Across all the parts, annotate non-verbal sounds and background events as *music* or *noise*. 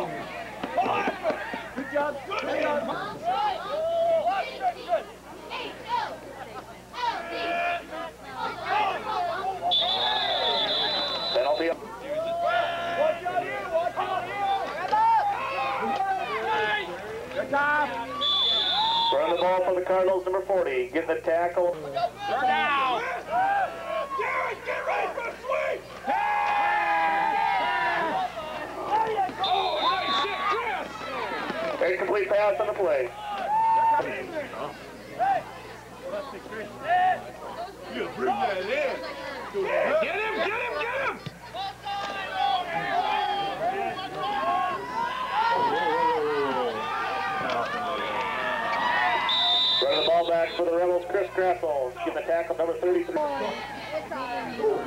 Good job. Good job. The ball the Cardinals, number 40. Give the tackle. Third down. pass on the play. You bring that in. Yeah, get him, get him, get him! Running the ball back for the Rebels, Chris Grassel. Give the tackle number 33. Oh,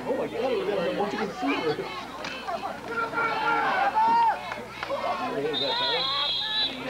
oh my God, what you can see.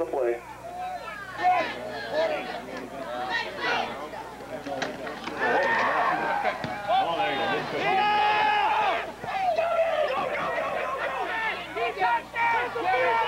on the play. Yeah!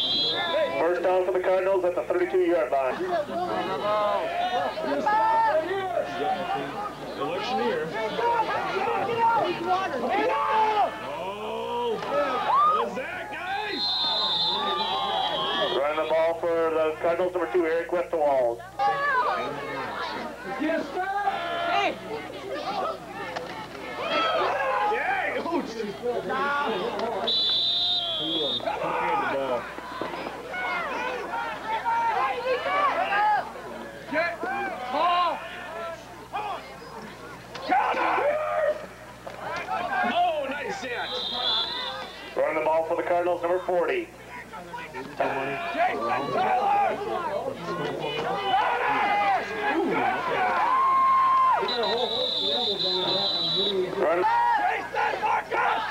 First down for the Cardinals at the 32-yard line. Electioneer. Oh, guys? Running the ball for the Cardinals, number two, Eric Westawald. Yes, sir. Hey. Yeah, oops. Ball. Counter! Oh, nice hit. Running the ball for the Cardinals, number 40. Jason Marcus!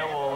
Now we'll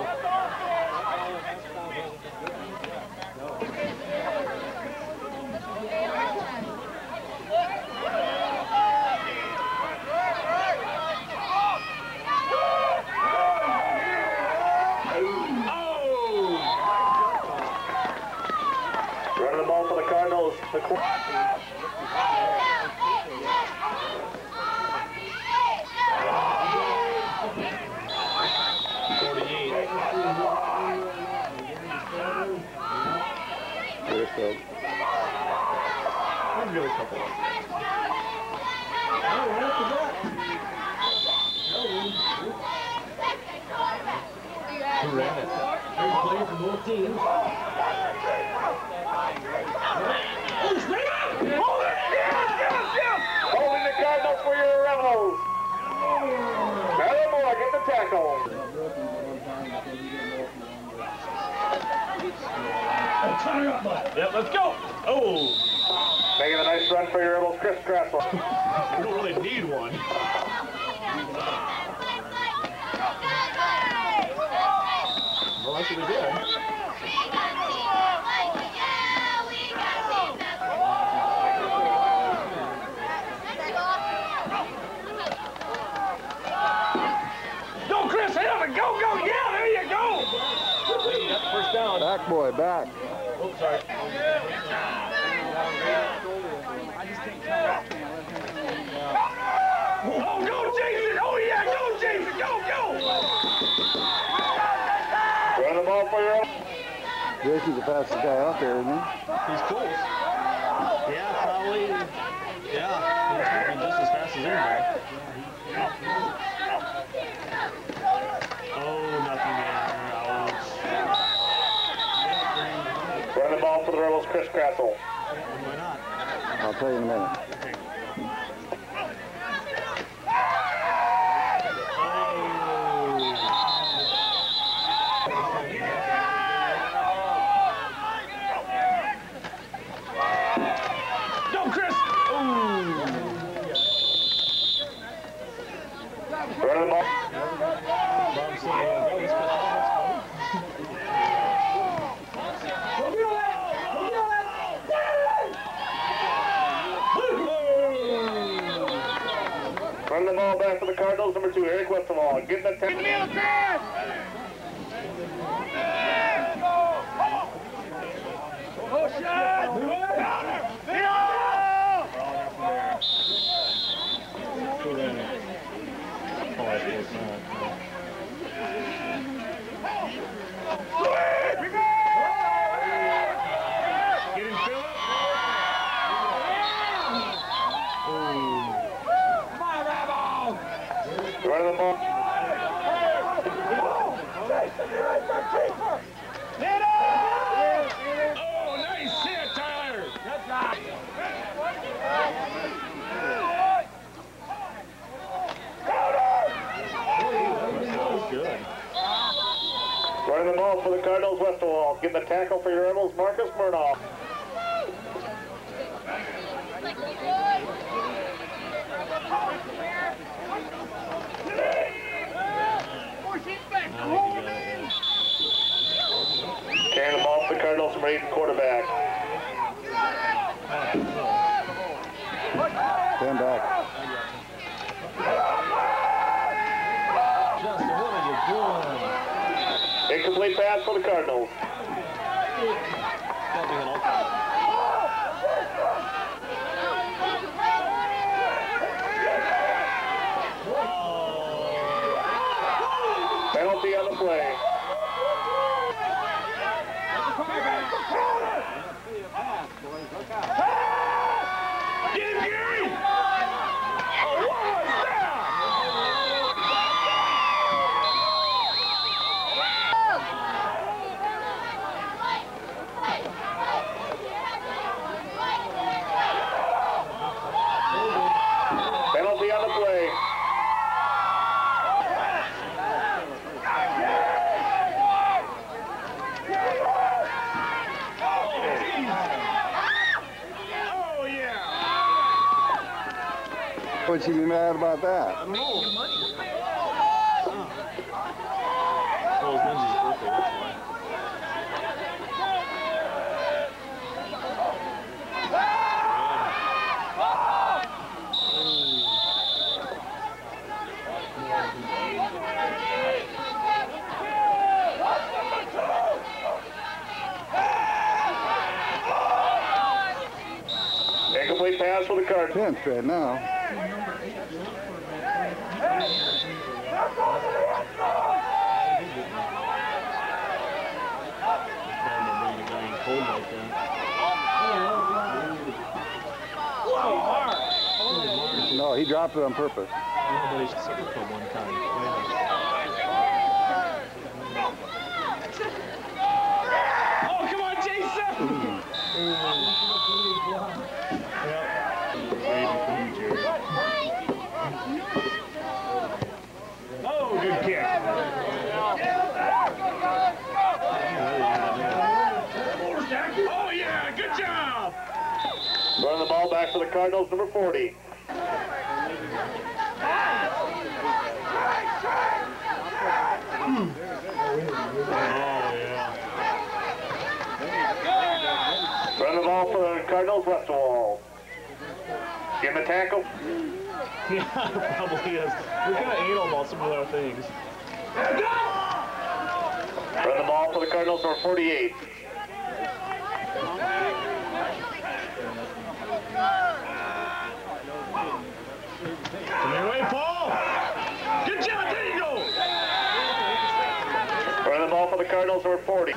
about that. purpose. All the Cardinals are 40.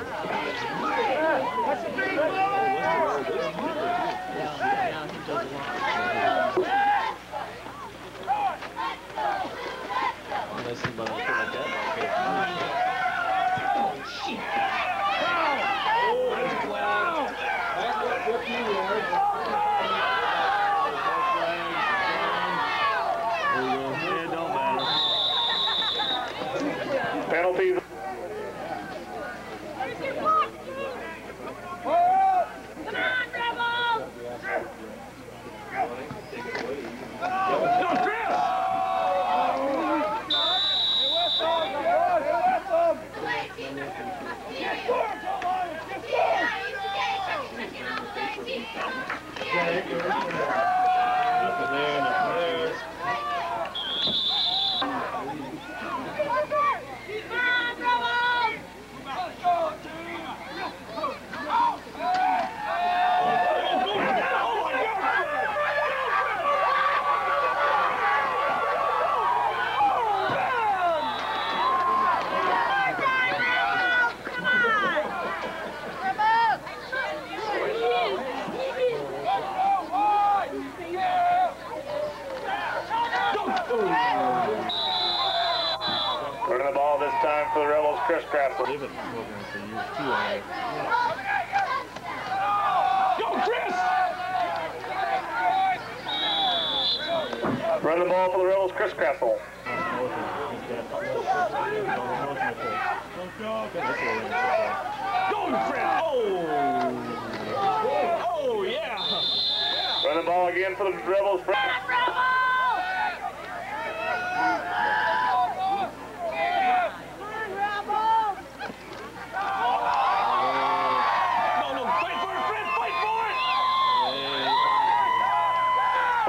Incredible. Chris! Run the ball for the Rebels, Chris Grassel. Go, Chris! Oh! Oh, yeah! Run the ball again for the Rebels,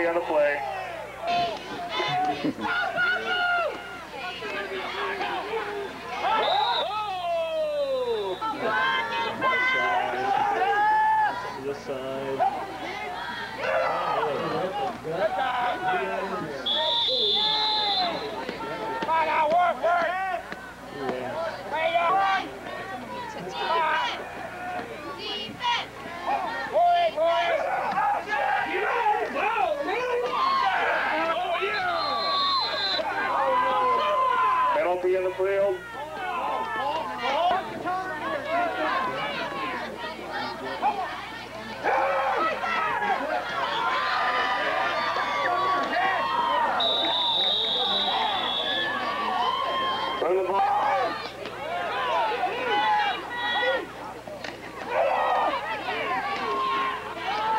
Penalty on the play. *laughs* Oh! This side. Oh, yeah! Penalty in the field. Running the ball.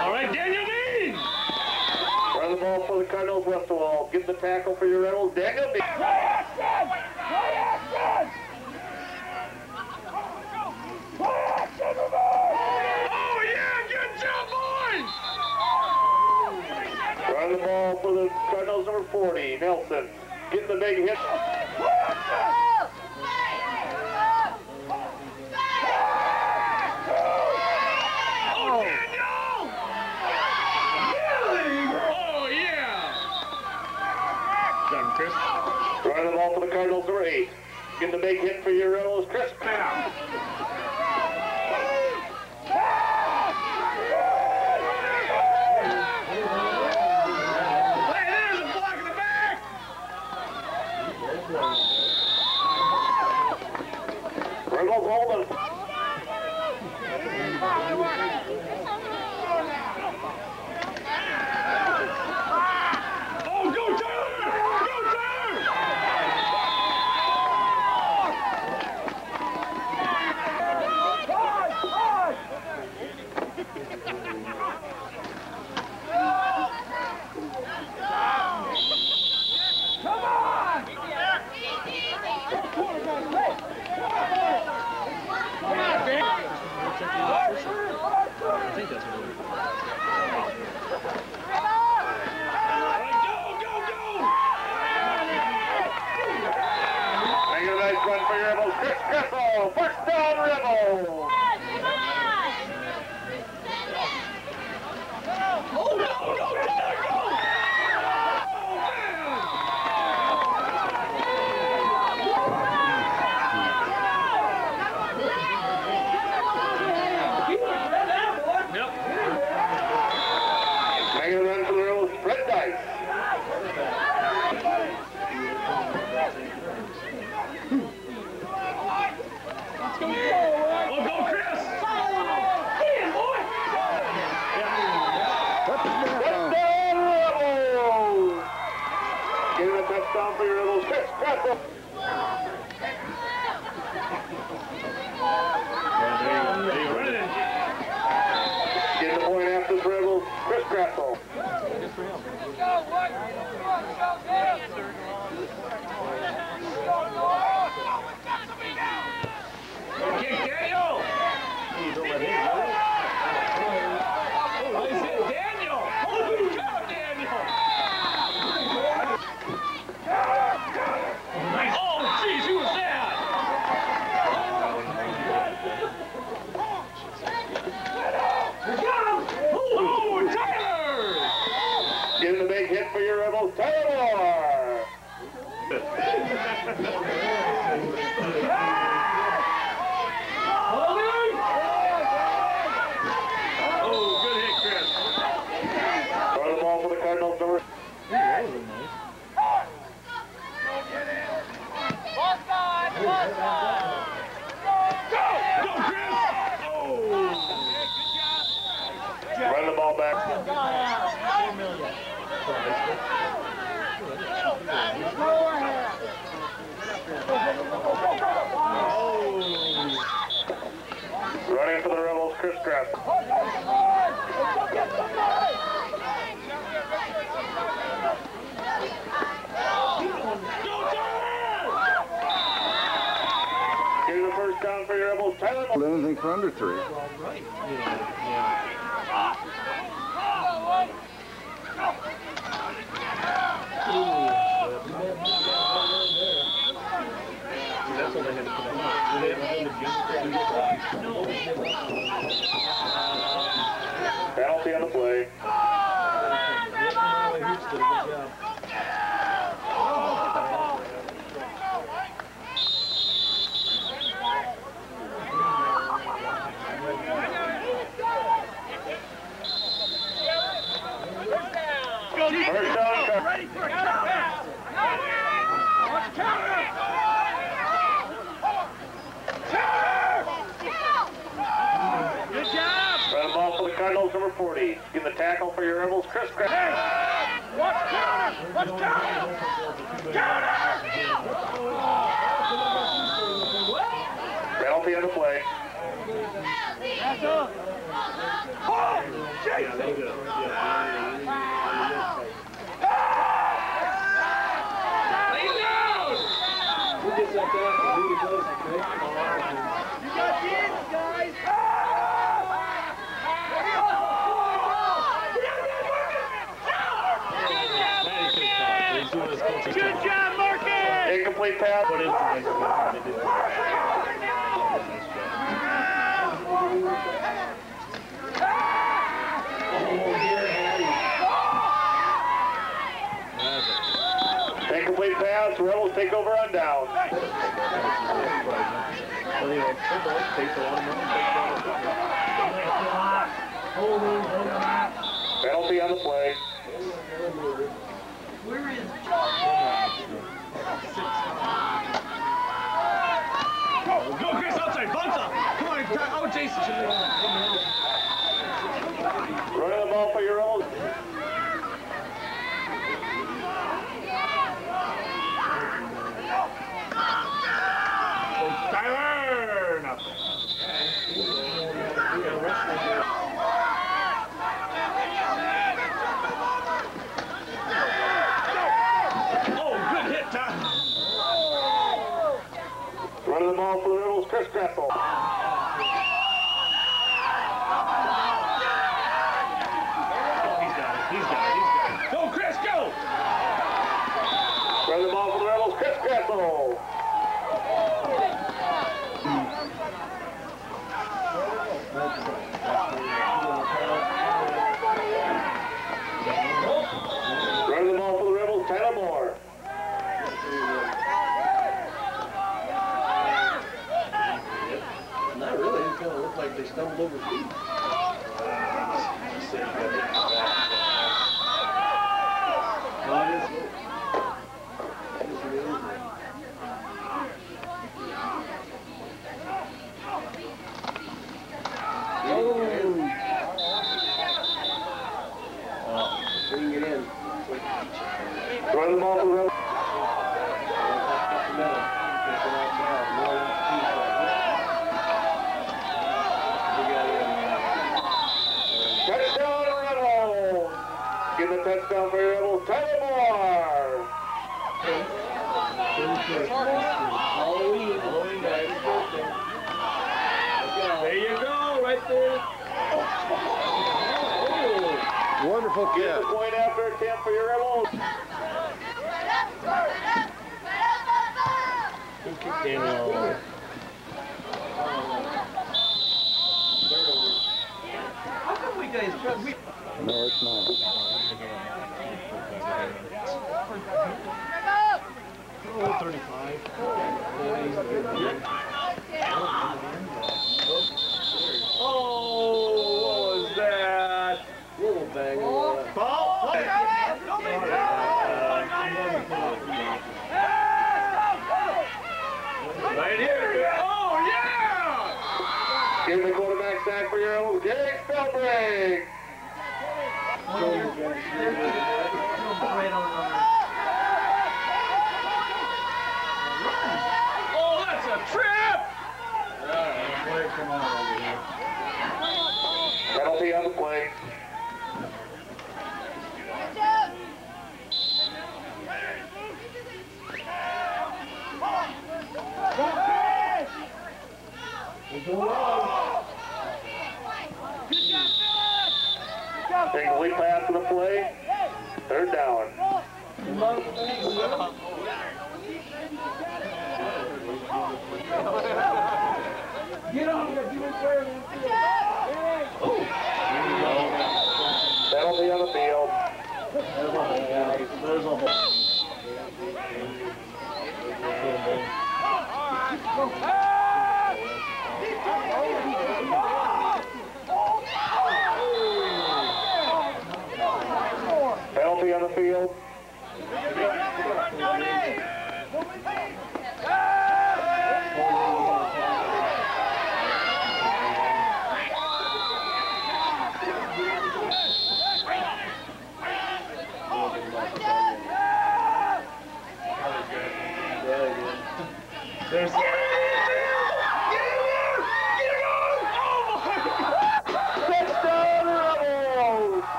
All right, Daniel Dean! Run the ball for the Cardinals, Westwall. Get the tackle for your Reynolds. Daniel Dean. Oh, yeah, good job, boys! Run the ball for the Cardinals, number 40, Nelson. Getting the big hit. Oh, Daniel! Oh, yeah! Done, Chris. Run the ball for the Cardinals, number 8. Getting the big hit for your Reynolds, Chris Mann.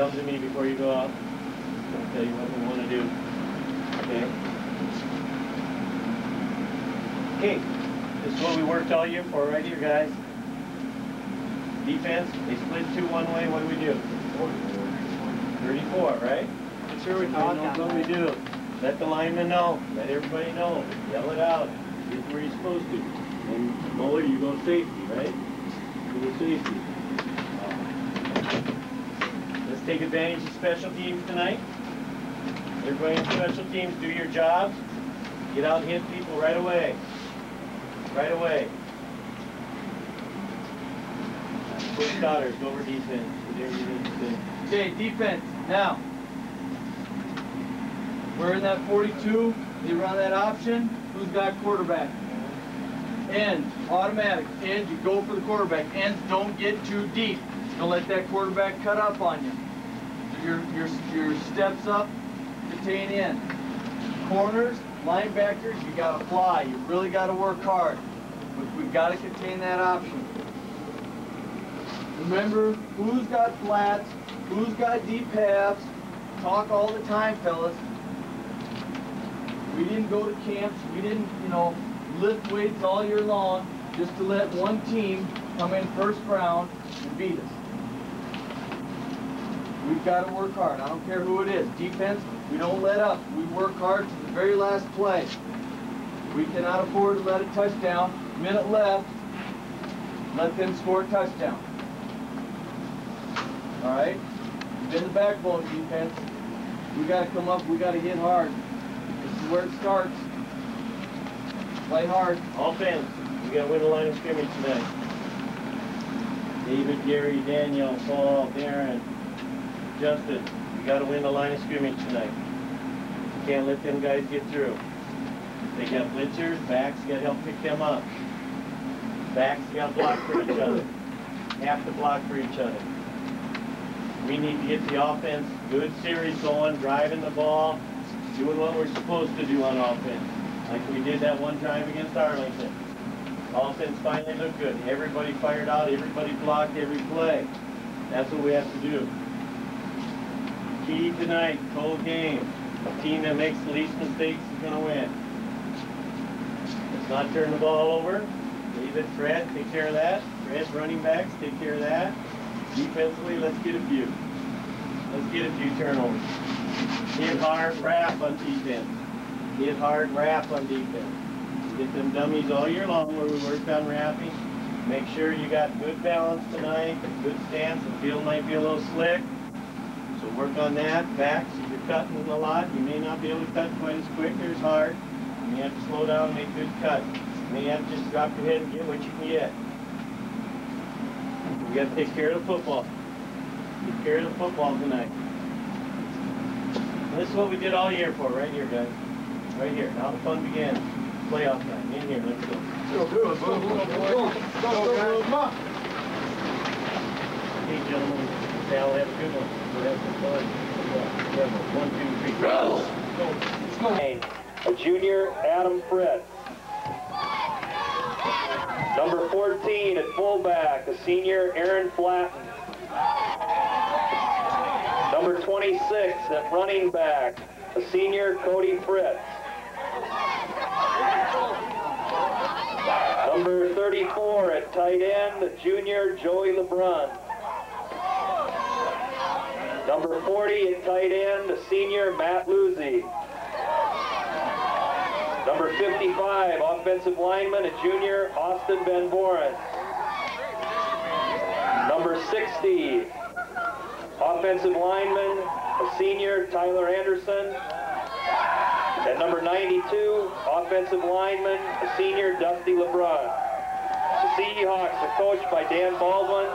Come to me before you go out. I'll tell you what we want to do. Okay? Okay, this is what we worked all year for right here, guys. Defense, they split two one way, what do we do? Thirty-four, right? Sure we That's what we do. Let the linemen know, let everybody know, yell it out, get where you're supposed to. And Muller, you go safety, right? You go safety. Let's take advantage of special teams tonight. Everybody in special teams, do your jobs. Get out and hit people right away. Right away. Stoddard, go over defense. Okay, defense, now. We're in that 42, they run that option, who's got quarterback? End, automatic, end, you go for the quarterback. Ends don't get too deep. Don't let that quarterback cut up on you. Your, your, your steps up, contain in. Corners, linebackers, you gotta fly, you really gotta work hard. We- We've gotta contain that option. Remember, who's got flats, who's got deep halves, talk all the time, fellas. We didn't go to camps, we didn't, you know, lift weights all year long just to let one team come in first round and beat us. We've got to work hard, I don't care who it is. Defense, we don't let up, we work hard to the very last play. We cannot afford to let a touchdown, minute left, let them score a touchdown. All right? Been the backbone defense. We got to come up. We got to hit hard. This is where it starts. Play hard. Offense, we gotta win the line of scrimmage tonight. David, Gary, Daniel, Paul, Darren, Justin, we gotta win the line of scrimmage tonight. You Can't let them guys get through. They got blitzers, backs, you gotta help pick them up. Backs, you gotta block for each other. Have to block for each other. We need to get the offense, good series going, driving the ball, doing what we're supposed to do on offense like we did that one time against Arlington. Offense finally looked good. Everybody fired out, everybody blocked every play. That's what we have to do. Key tonight, cold game. A team that makes the least mistakes is gonna win. Let's not turn the ball over. Leave it, Fred, take care of that. Fred, running backs, take care of that. Defensively, let's get a few. Let's get a few turnovers. Hit hard, wrap on defense. Hit hard, wrap on defense. Get them dummies all year long where we worked on wrapping. Make sure you got good balance tonight, good stance. The field might be a little slick. Work on that. Backs, if you're cutting a lot, you may not be able to cut quite as quick or as hard. You may have to slow down and make good cuts. You may have to just drop your head and get what you can get. We gotta take care of the football. Take care of the football tonight. And this is what we did all year for, right here, guys. Right here. Now the fun begins. Playoff time. In here, let's go. Hey, gentlemen, Sal, have a good one. We'll have some fun. One, two, three. Go. A junior, Adam Fritz. Number 14 at fullback, a senior, Aaron Flatten. Number 26 at running back, a senior, Cody Fritz. Number 34 at tight end, a junior, Joey LeBrun. Number 40 at tight end, senior, Matt Luzzi. Number 55, offensive lineman, a junior, Austin Van Boren. Number 60, offensive lineman, a senior, Tyler Anderson. At number 92, offensive lineman, a senior, Dusty LeBron. The Seahawks are coached by Dan Baldwin,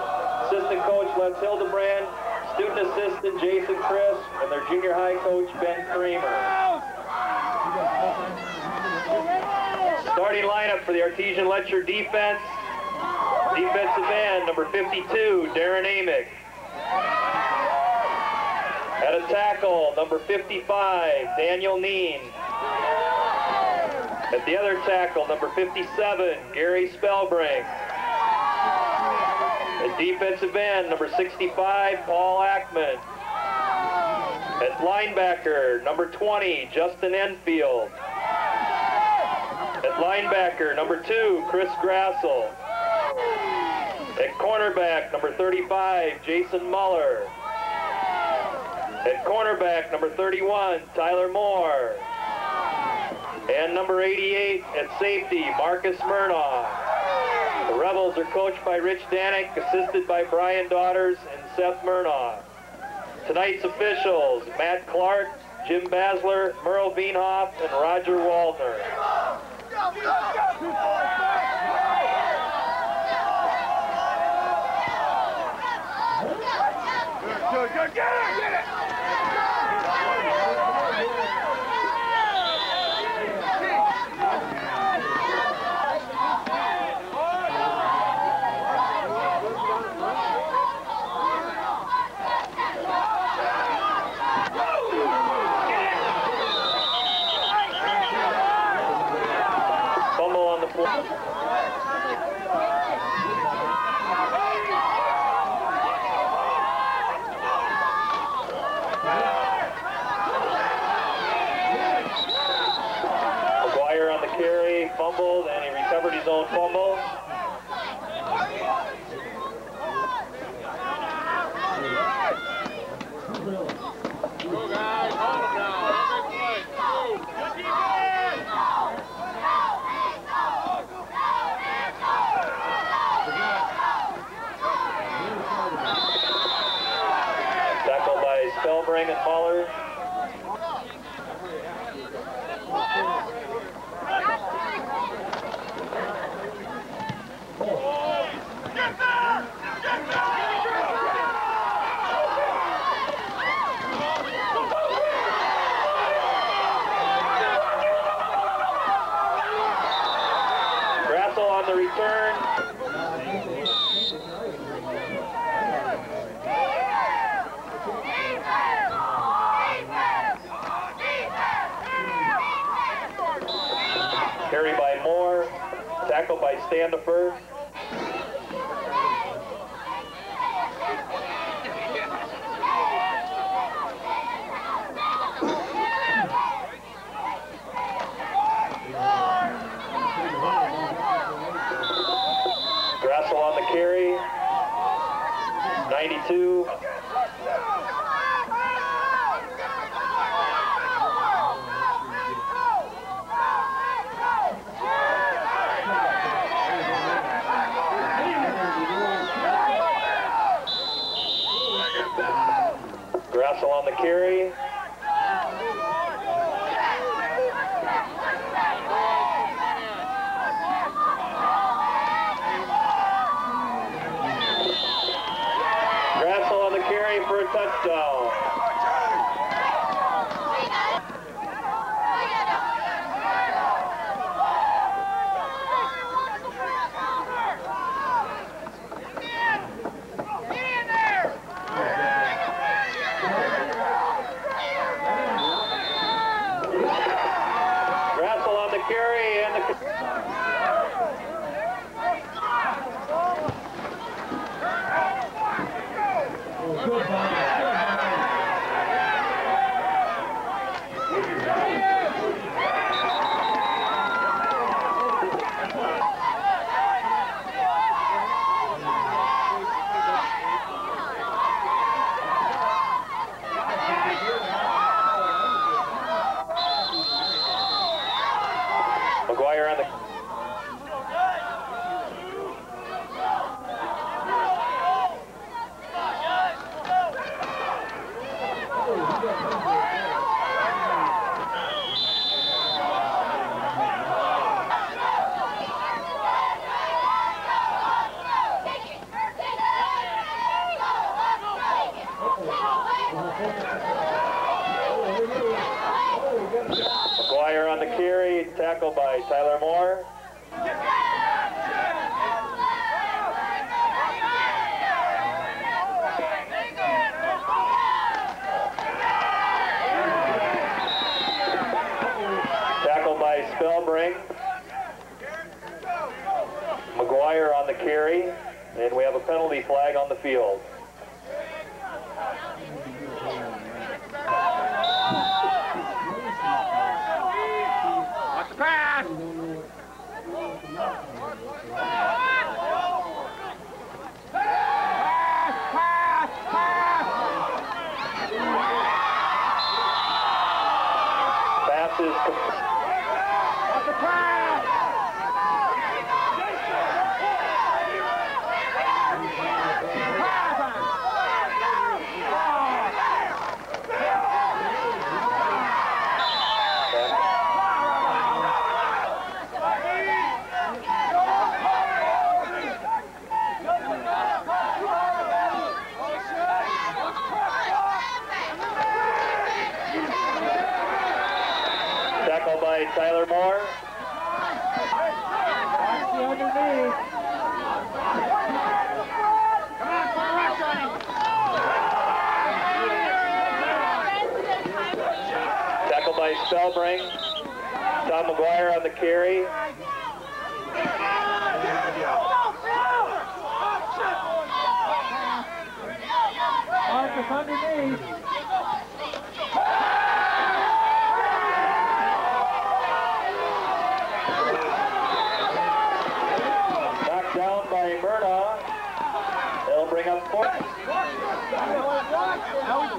assistant coach Les Hildebrand, student assistant Jason Chris, and their junior high coach Ben Kramer. Starting lineup for the Artesian Letcher defense. Defensive end, number 52, Darren Amick. At a tackle, number 55, Daniel Neen. At the other tackle, number 57, Gary Spellbrink. Defensive end, number 65, Paul Ackman. At linebacker, number 20, Justin Enfield. At linebacker, number two, Chris Grassel. At cornerback, number 35, Jason Muller. At cornerback, number 31, Tyler Moore. And number 88 at safety, Marcus Murnaugh. Rebels are coached by Rich Danik, assisted by Brian Daughters and Seth Murnaugh. Tonight's officials, Matt Clark, Jim Basler, Merle Beanhoff, and Roger get fire on the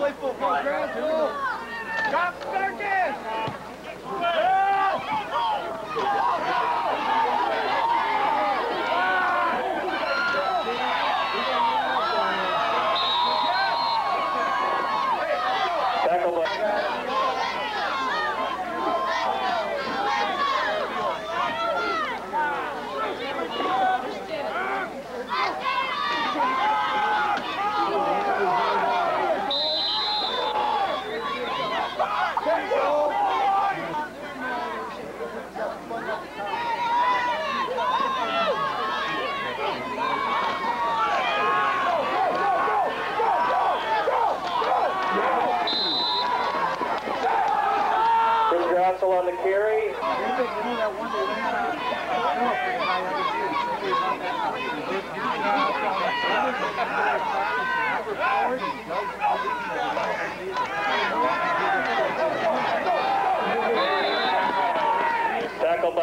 play football. Grab the ball. Stop, start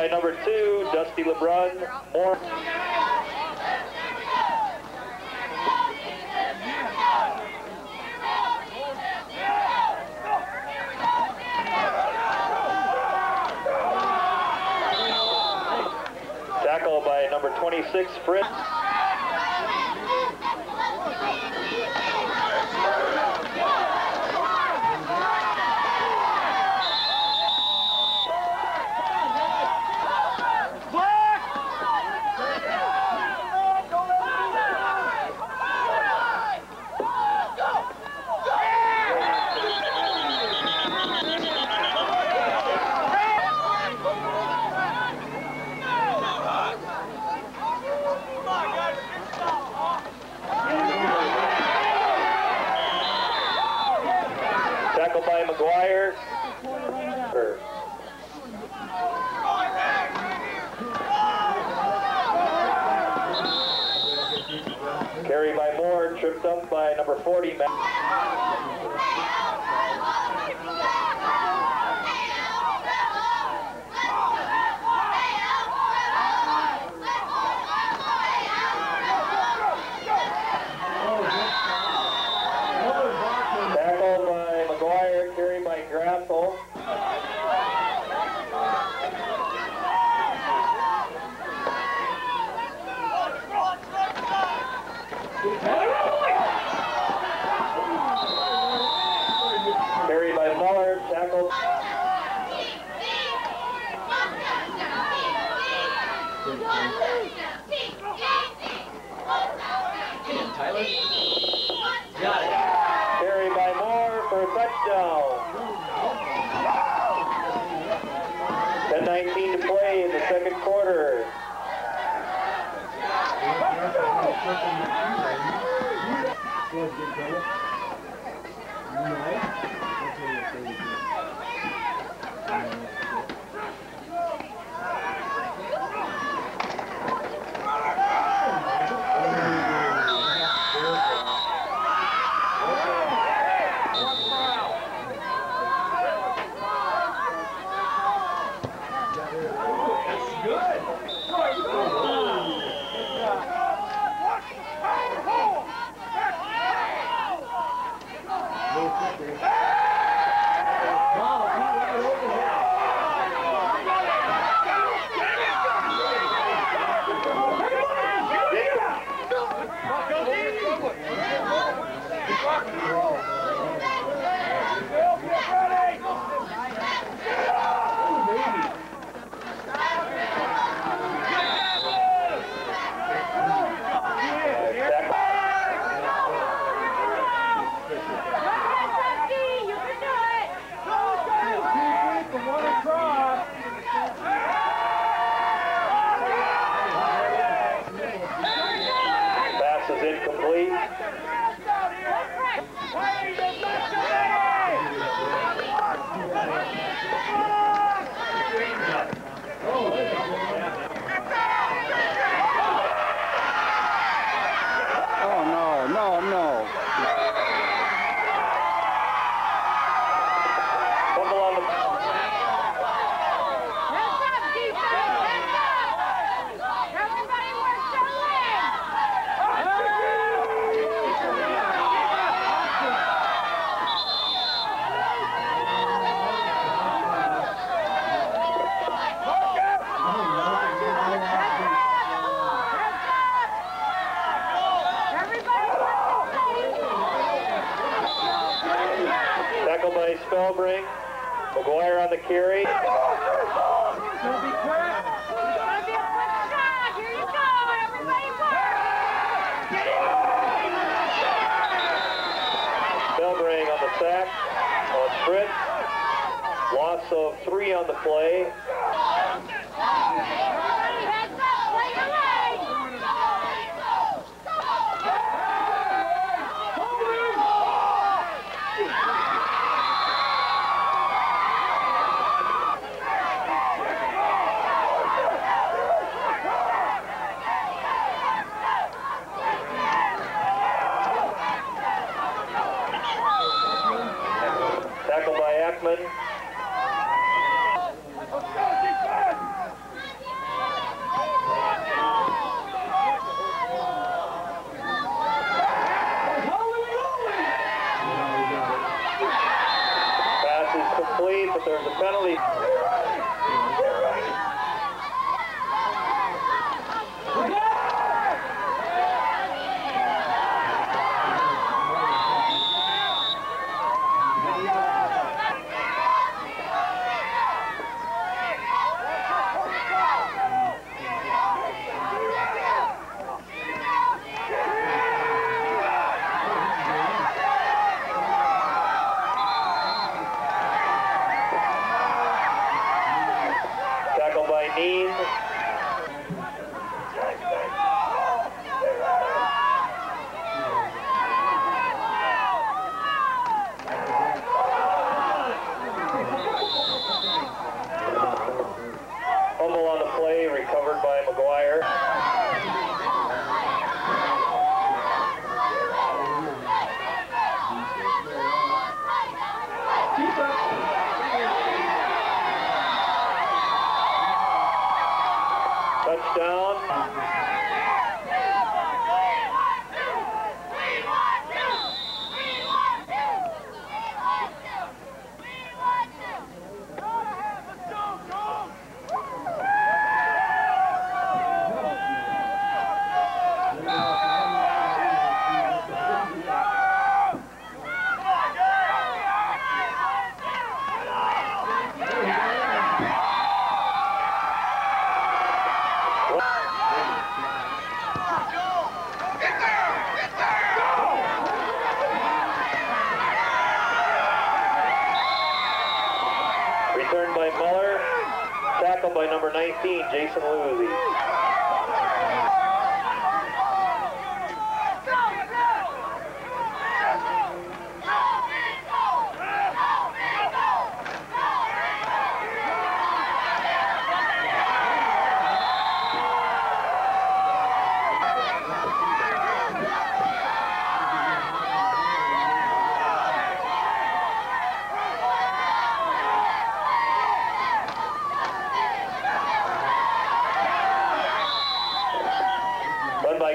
by number two, Dusty Lebron. More. Tackle by number 26, Fritz. tackle by McGuire. Carry by Moore, tripped up by number 40.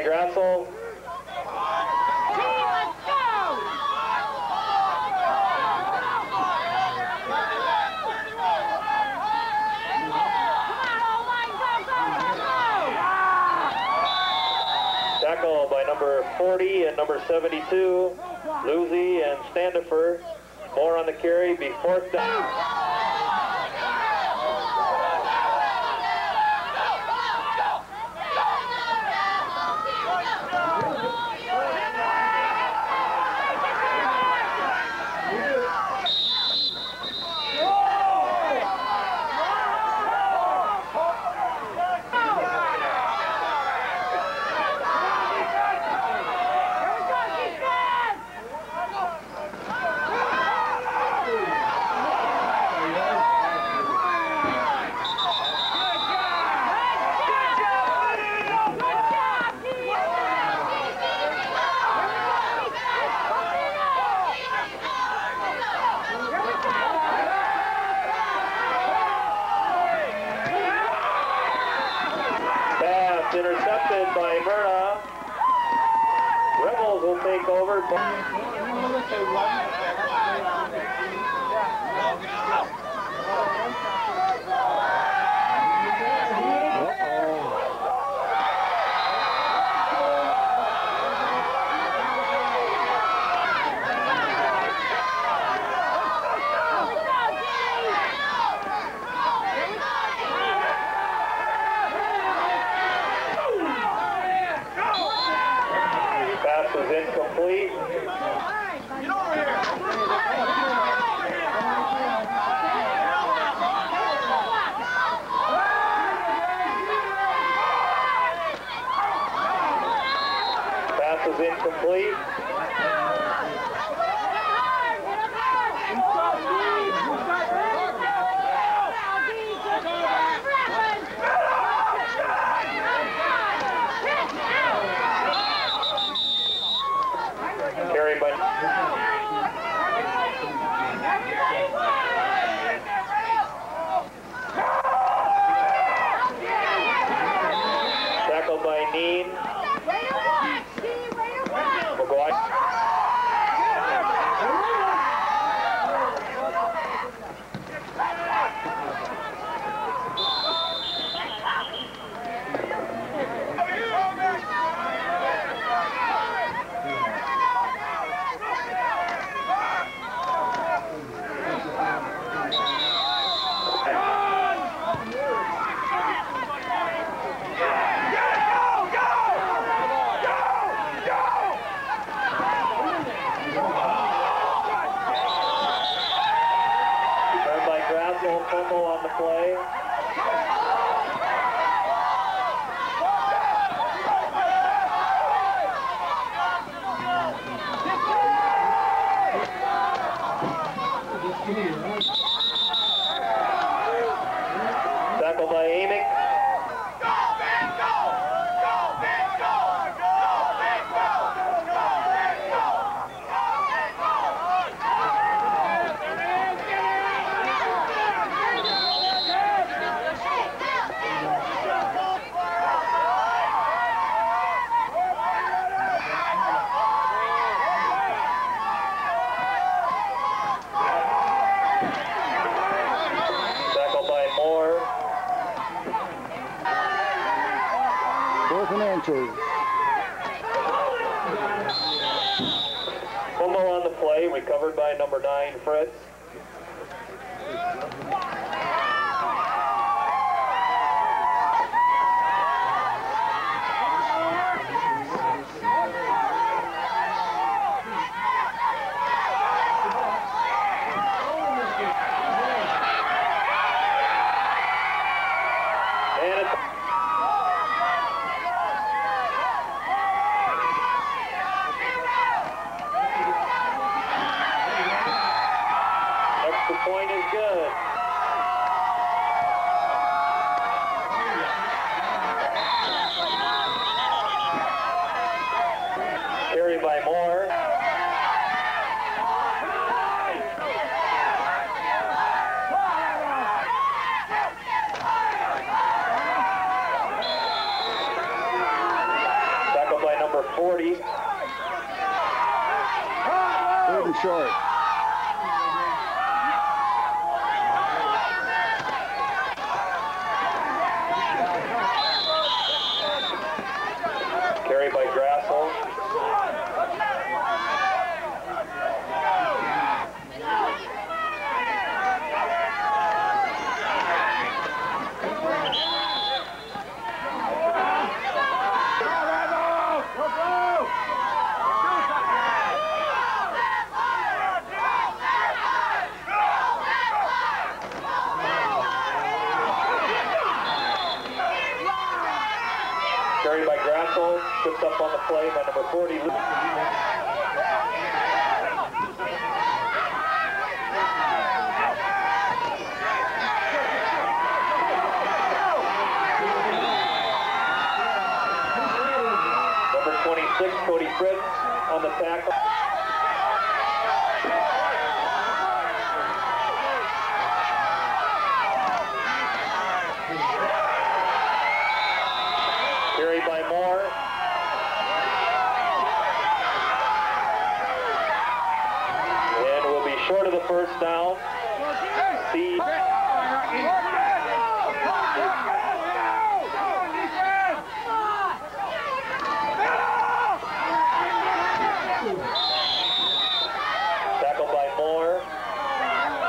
Dressel. Tackle by number 40 and number 72, Luzzi and Standifer. More on the carry, be fourth down.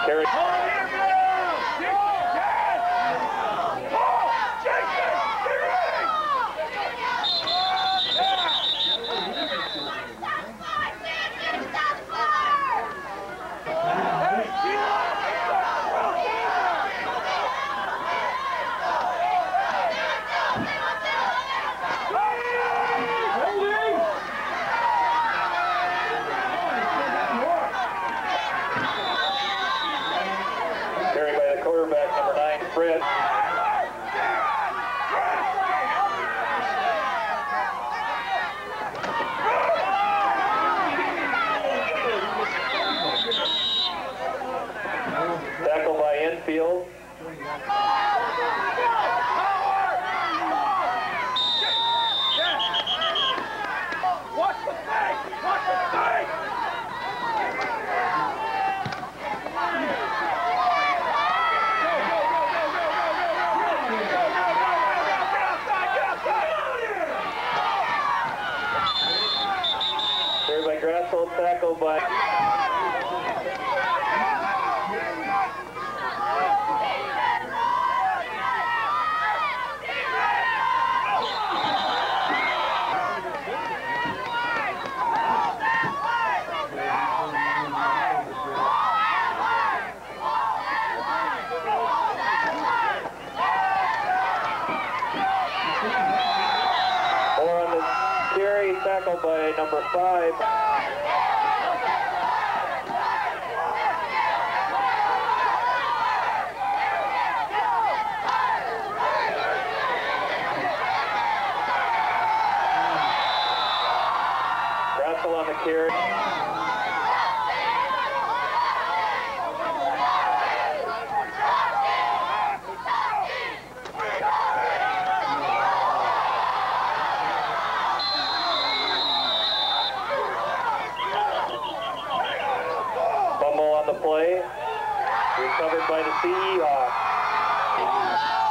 Carried. Play. Recovered by the Seahawks.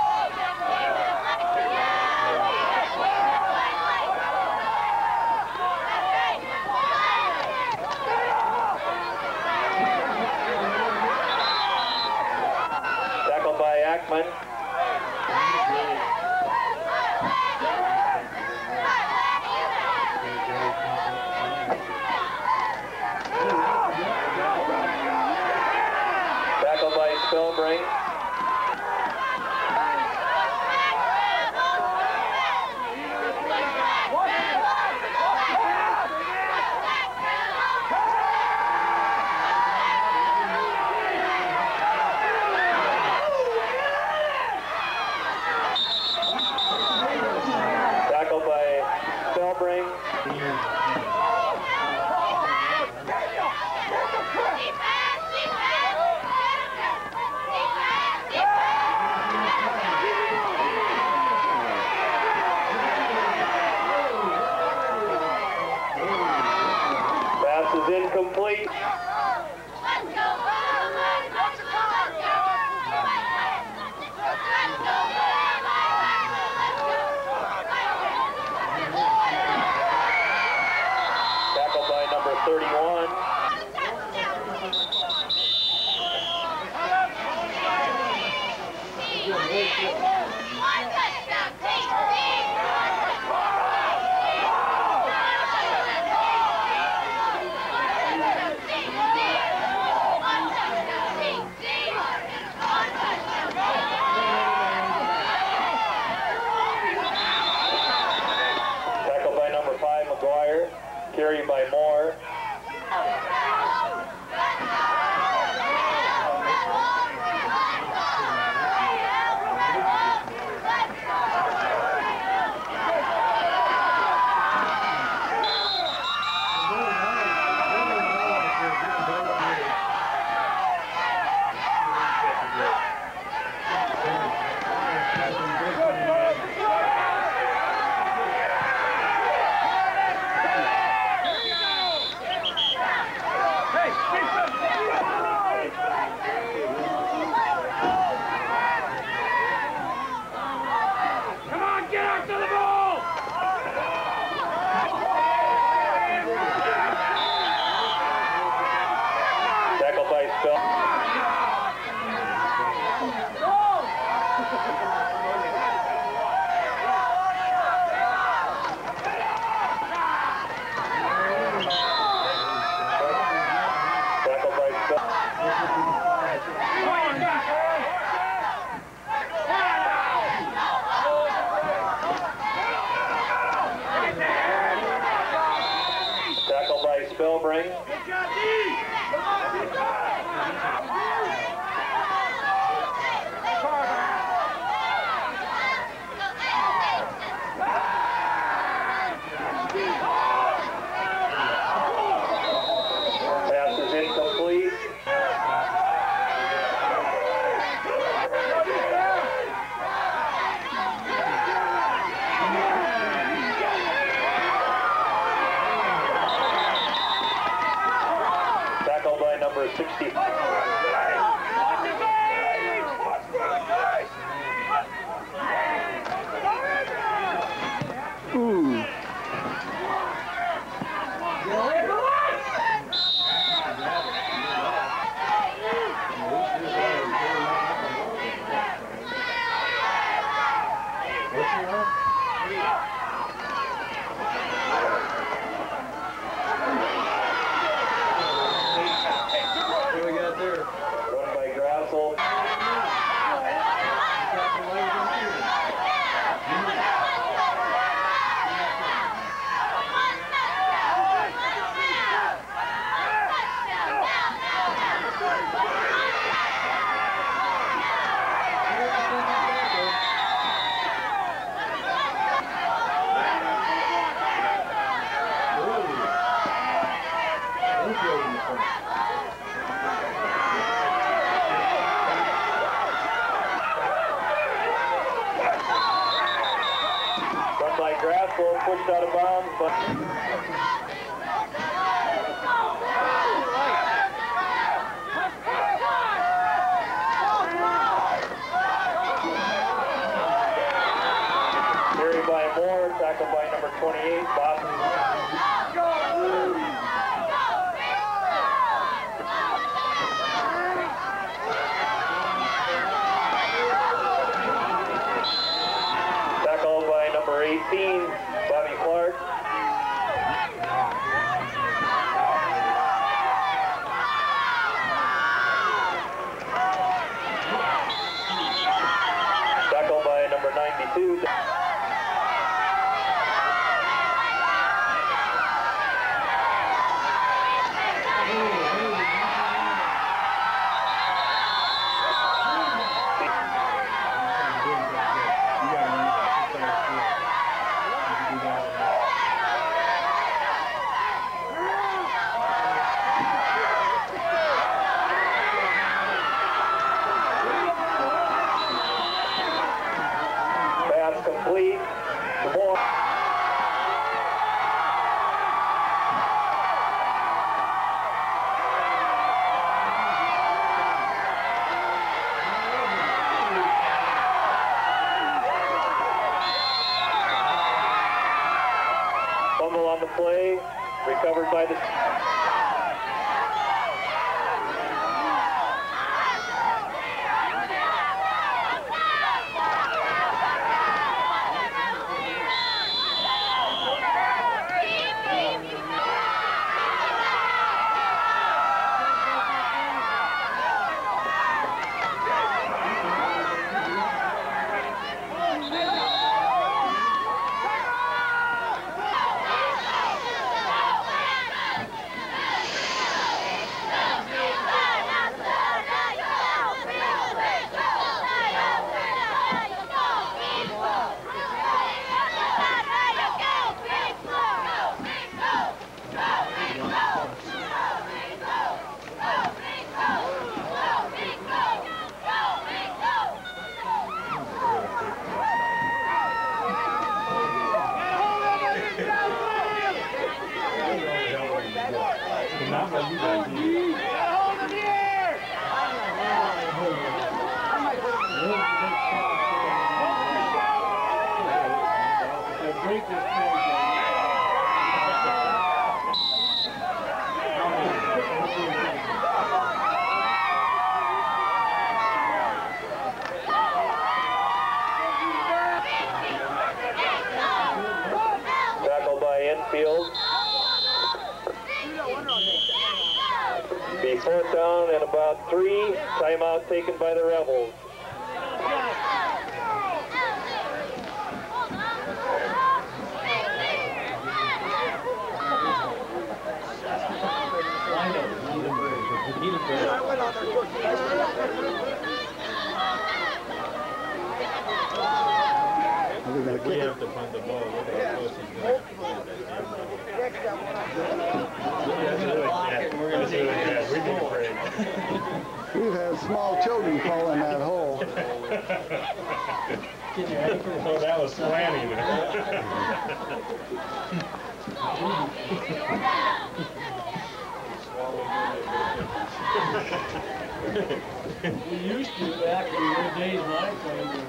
We used to back in the days when I played the.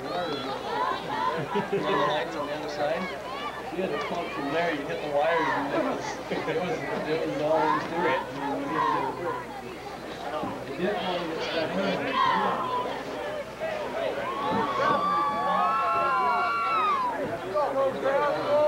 You know the lights on the other side? You had to pump from there, you hit the wires and it was, it was, it was all there it. We didn't- want to get stuck in it. Stay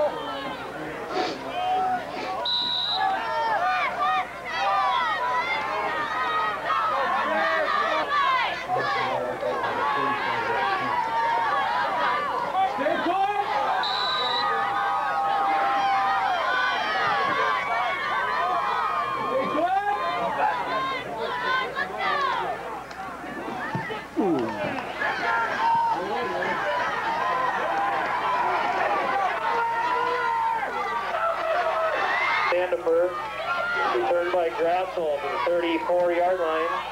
returned to the 34-yard line.